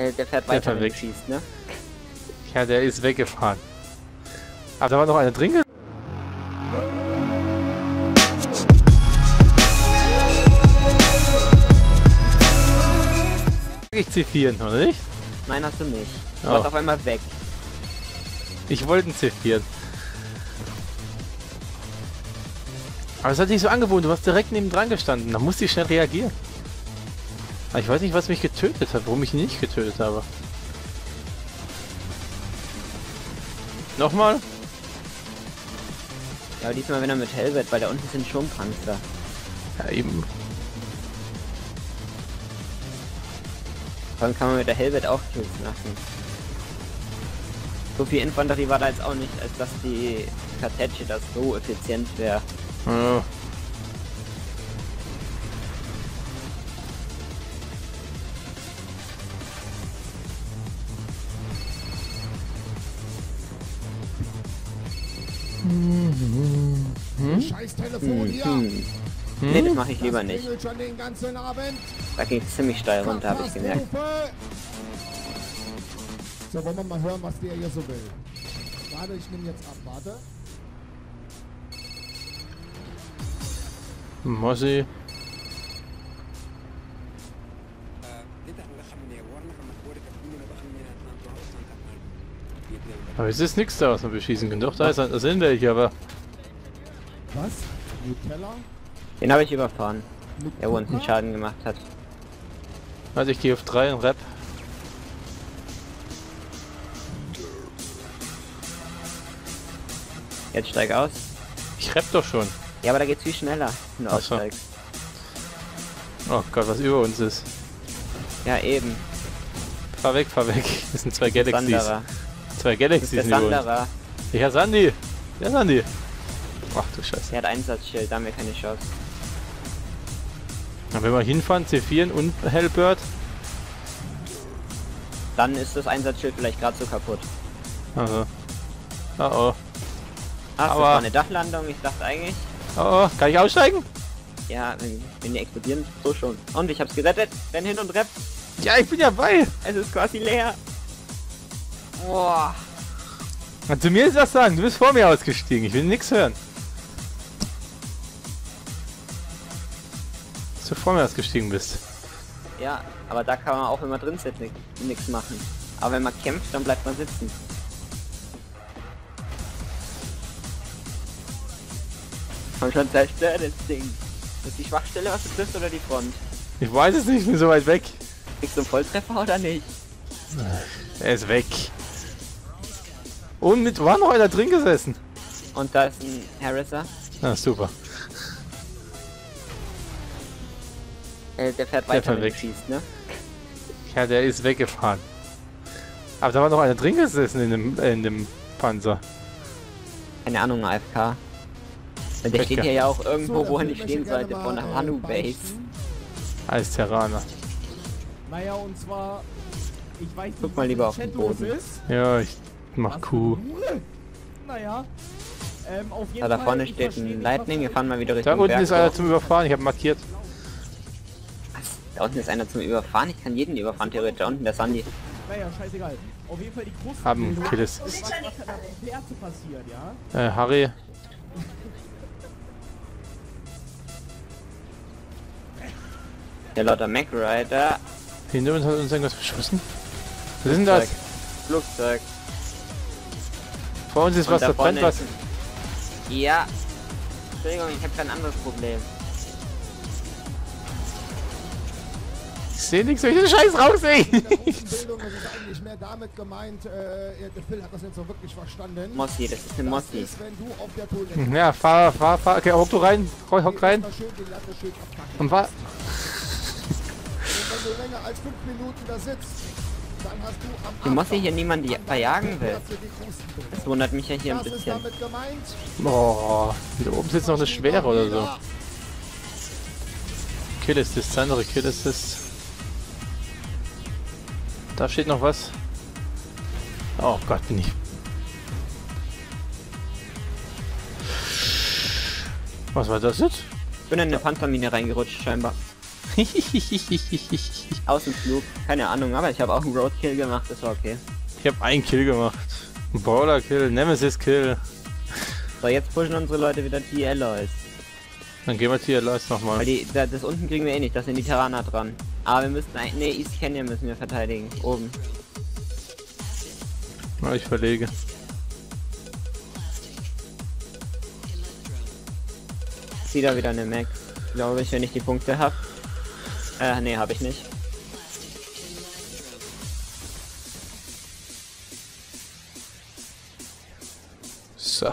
Äh, der fährt weiter, wenn du schießt, ne? Ja, der ist weggefahren. Aber da war noch einer drin. Ich C4, oder nicht? Nein, hast du nicht. Du Oh. warst auf einmal weg. Ich wollte einen C4. Aber es hat sich so angewohnt, du warst direkt neben dran gestanden. Da musste ich schnell reagieren. Aber ich weiß nicht, was mich getötet hat, warum ich ihn nicht getötet habe. Nochmal? Ja, aber diesmal wenn er mit Helvet, weil da unten sind schon Panzer. Ja, eben. Vor allem kann man mit der Helvet auch Kills machen. So viel Infanterie war da jetzt auch nicht, als dass die Kartätsche das so effizient wäre. Ja. Scheiß Telefon hier. Hm. Nee, das mache ich lieber nicht. Klingelt schon den ganzen Abend. Da ging es ziemlich steil runter, habe ich gemerkt. So, wollen wir mal hören, was der hier so will. Warte, ich nehme jetzt ab. Warte. Mossi. Aber es ist nichts da, was wir beschießen können. Doch, da, ist, da sind welche, aber Was? Nutella? Den habe ich überfahren, Mit der wo uns einen? Schaden gemacht hat. also ich gehe auf 3 und Rap. Jetzt steig aus. Ich rap doch schon. Ja, aber da geht's viel schneller, wenn du Ach so. aussteigst. Oh Gott, was über uns ist. Ja, eben. Fahr weg, fahr weg. Das sind zwei Galaxies. Zwei Das ist Galaxies der über uns. Ja, Sandy. Ja, Sandy. Ach du Scheiße. Der hat Einsatzschild, da haben wir keine Chance. Na, wenn wir hinfahren, C4 und Hellbird. Dann ist das Einsatzschild vielleicht gerade so kaputt. Also. Oh oh. Ach, das Aber- war eine Dachlandung. Ich dachte eigentlich, Oh oh. Kann ich aussteigen? ja, wenn, wenn die explodieren, so schon. Und ich hab's gerettet. Renn hin und rep. Ja, ich bin ja bei. Es ist quasi leer. Boah. Na, zu mir ist das sagen. Du bist vor mir ausgestiegen. Ich will nichts hören. Vor mir ausgestiegen bist. Ja, aber da kann man auch, wenn man drin sitzt, nichts machen. Aber wenn man kämpft, dann bleibt man sitzen. Komm schon, zerstör das Ding. Ist die Schwachstelle, was du triffst, oder die Front? Ich weiß es nicht, ich bin so weit weg. Kriegst du einen Volltreffer oder nicht? Er ist weg. Und mit war noch einer drin gesessen. Und da ist ein Harrisser. Ah, super. Äh, der fährt Der weiter, fährt wenn weg. du schießt, ne? Ja, der ist weggefahren. Aber da war noch einer drin gesessen in dem, in dem Panzer. Keine Ahnung, AFK. Der Pech steht hier ja auch irgendwo, So, wo er nicht stehen sollte, äh, Hanu Base. Als Terraner. Naja, und zwar... Ich weiß nicht, Guck mal lieber auf den Boden. ist. Ja, ich mach Was Kuh. Naja. Ähm, auf jeden Da, da Fall, vorne ich steht ein Lightning, wir fahren mal wieder Da Richtung unten ist einer zum Überfahren, ich habe markiert. Da unten ist einer zum Überfahren? Ich kann jeden überfahren, theoretisch. Da unten der Sandy. Naja, scheißegal. Auf jeden Fall die große Haben was, was passiert, ja? Äh, Harry. Der lauter Mac Rider. Hinter uns hat uns irgendwas beschossen. Was ist denn das? Flugzeug. Vor uns ist Und was, da brennt vorne was. Ja. Entschuldigung, ich habe kein anderes Problem. Ich sehe nichts, wenn ich den Scheiß ist es eigentlich mehr damit gemeint, äh, der Phil hat das nicht so wirklich verstanden. Mossi, das ist eine Das Mossi. ist, wenn du auf der Toilette Ja, fahr, fahr, fahr. Okay, hock du rein. Roy, hock rein. Und fahr. Und wenn du länger als fünf Minuten da sitzt, dann hast du am Die Mossi Anfang hier niemand die verjagen will. Das wundert mich ja hier ein Das ist bisschen. Boah. Da oben sitzt noch eine Schwere oder so. Kill Assist, andere Kill Assist. Da steht noch was. Oh Gott, nicht. Was war das jetzt? Ich bin in eine Panzermine reingerutscht, scheinbar. ich Außenflug, keine Ahnung, aber ich habe auch einen Roadkill gemacht, das war okay. habe einen Kill gemacht. Brawler Kill, Nemesis Kill. So, jetzt pushen unsere Leute wieder die Alloys. Dann gehen wir Weil nochmal. die, da, das unten kriegen wir eh nicht, da sind die Terraner dran. Aber wir müssen ein, nee, East Canyon müssen wir verteidigen, oben. Ja, ich verlege. Zieh da wieder eine Max, glaube ich, wenn ich die Punkte hab. Äh, nee, habe ich nicht. So.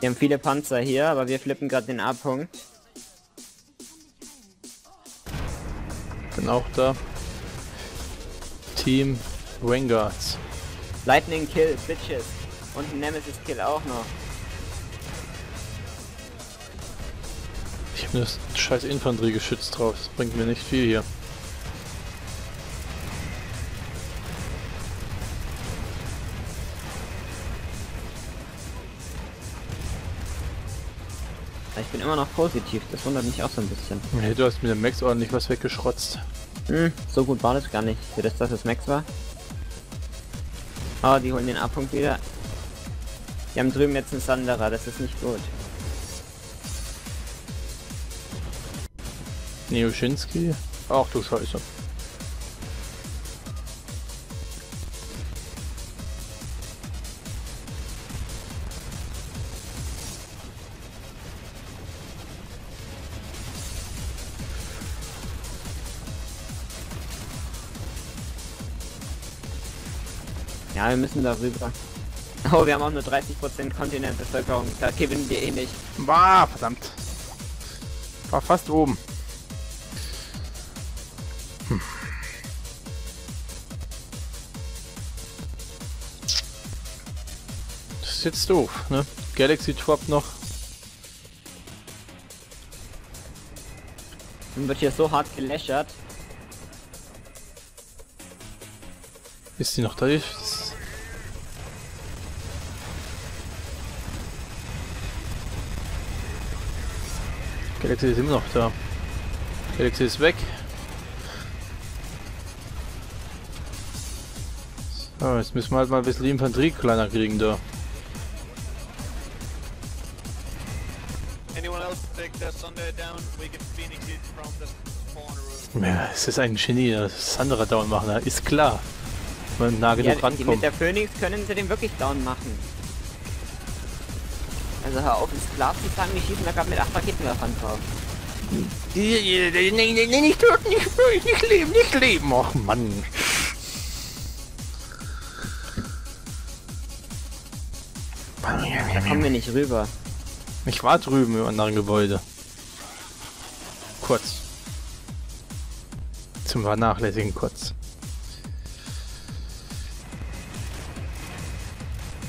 Wir haben viele Panzer hier, aber wir flippen gerade den A-Punkt. Bin auch da. Team Vanguards. Lightning Kill, Bitches. Und ein Nemesis Kill auch noch. Ich habe das scheiß Infanteriegeschütz drauf. Das bringt mir nicht viel hier. Ich bin immer noch positiv, das wundert mich auch so ein bisschen. Hey, du hast mit dem Max ordentlich was weggeschrotzt. Hm, so gut war das gar nicht, für das, dass es Max war. Oh, die holen den A-Punkt wieder. Die haben drüben jetzt einen Sanderer, das ist nicht gut. Neoschinski. Ach du Scheiße. Ja, wir müssen da rüber. Oh, wir haben auch nur 30% Kontinentbevölkerung, da gewinnen wir eh nicht. Bah, verdammt. War fast oben. Hm. Das ist jetzt doof, ne? Galaxy Drop noch. Dann wird hier so hart gelächert. Ist die noch da? Galaxy ist immer noch da. Galaxy ist weg. So, jetzt müssen wir halt mal ein bisschen die Infanterie kleiner kriegen da. Down? Ja, es ist ein Genie, das andere dauernd machen, ja, ist klar. Wenn man nah Ja, genug die rankommt. mit der Phoenix können sie den wirklich down machen. Also hör auf, ins Glas zu sagen, die schießen da gerade mit 8 Raketenwerfern drauf. Nee, nee, nee, nicht töten, nicht, nicht leben, nicht leben. Och Mann. Da kommen wir nicht rüber. Ich war drüben im anderen Gebäude. Kurz. Zum Vernachlässigen kurz.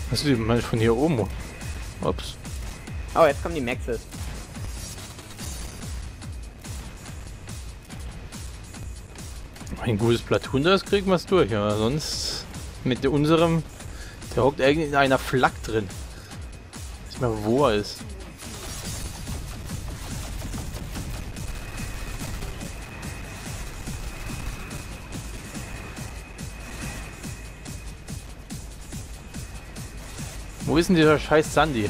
Was ist denn von hier oben? Ups. Oh, jetzt kommen die Maxes. Ein gutes Platoon, das kriegen wir es durch, aber sonst mit unserem, der hockt irgendwie in einer Flak drin. Nicht mehr wo er ist. Wo ist denn dieser scheiß Sandy?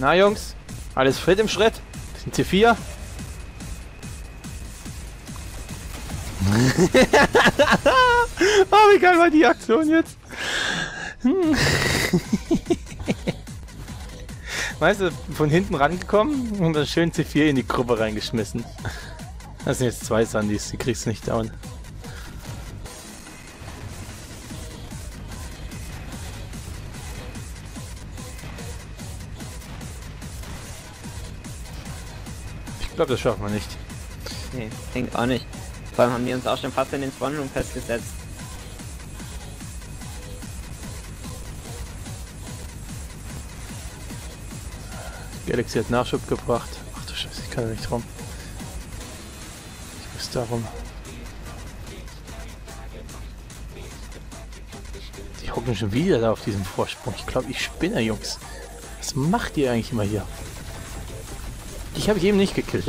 Na Jungs, alles fit im Schritt? Sind Sie vier? oh, wie geil war die Aktion jetzt? Hm. weißt du, von hinten rangekommen und dann schön C4 in die Gruppe reingeschmissen. Das sind jetzt zwei Sandys, die kriegst du nicht down. Glaube, das schaffen wir nicht. Nee, denkt auch nicht. Vor allem haben die uns auch schon fast in den Spawn Room festgesetzt. Galaxy hat Nachschub gebracht. Ach du Scheiße, ich kann da nicht rum. Ich muss darum. Die hocken schon wieder da auf diesem Vorsprung. Ich glaube, ich spinne, Jungs. Was macht ihr eigentlich immer hier? Ich habe ich eben nicht gekillt.